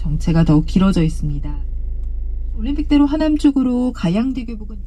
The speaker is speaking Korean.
정체가 더욱 길어져 있습니다. 올림픽대로 하남 쪽으로 가양대교 부근